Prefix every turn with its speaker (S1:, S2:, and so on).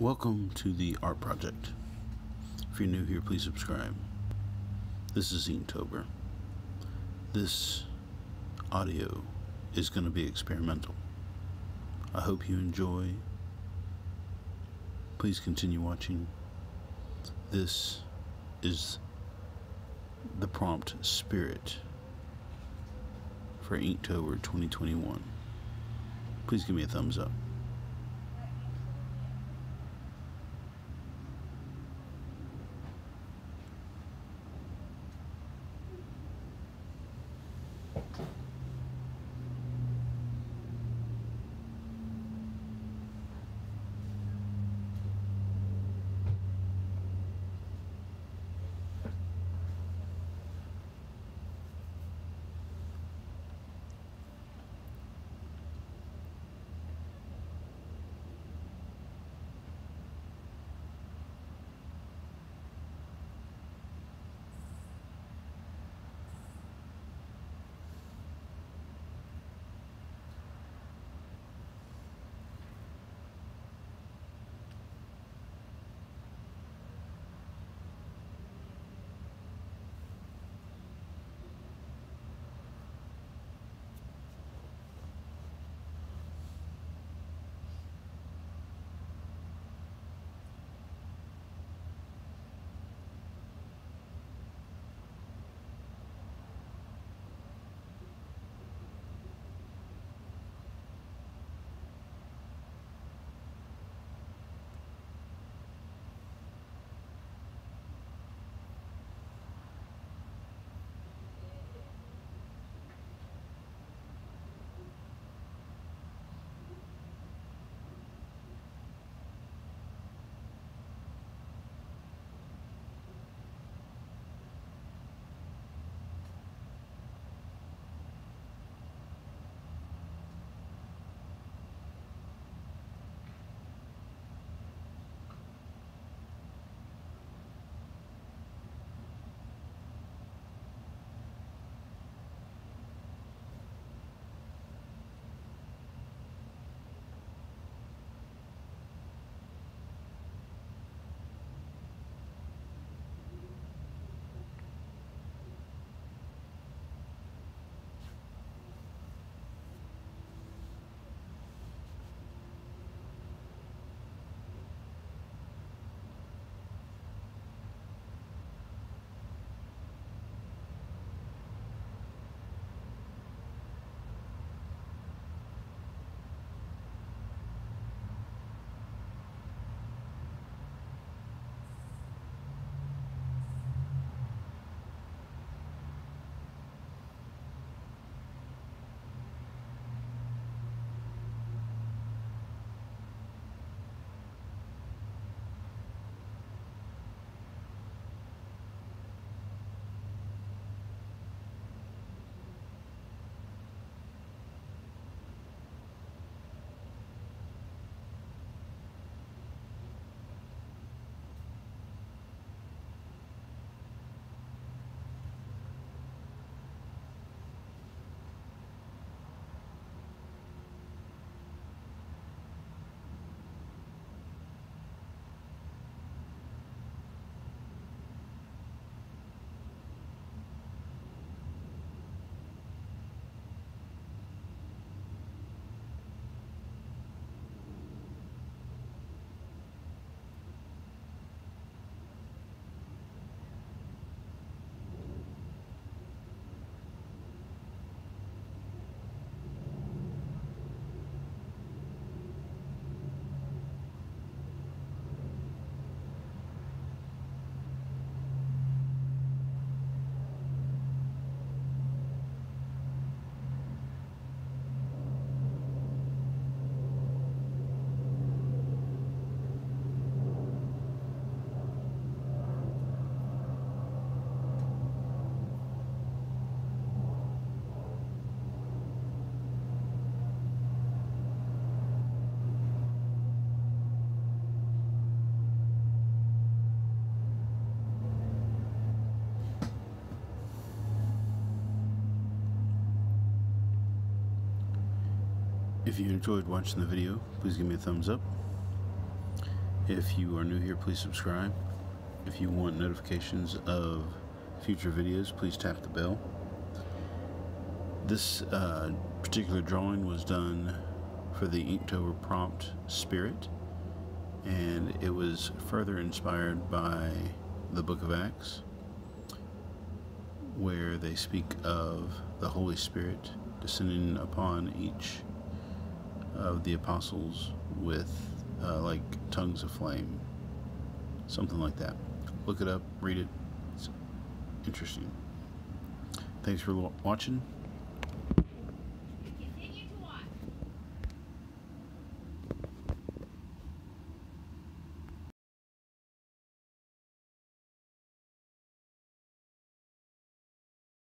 S1: Welcome to the Art Project. If you're new here, please subscribe. This is Inktober. This audio is going to be experimental. I hope you enjoy. Please continue watching. This is the prompt spirit for Inktober 2021. Please give me a thumbs up. If you enjoyed watching the video, please give me a thumbs up. If you are new here, please subscribe. If you want notifications of future videos, please tap the bell. This uh, particular drawing was done for the Inktober prompt Spirit, and it was further inspired by the Book of Acts, where they speak of the Holy Spirit descending upon each of the apostles with uh, like tongues of flame, something like that. Look it up, read it. It's interesting. Thanks for watching.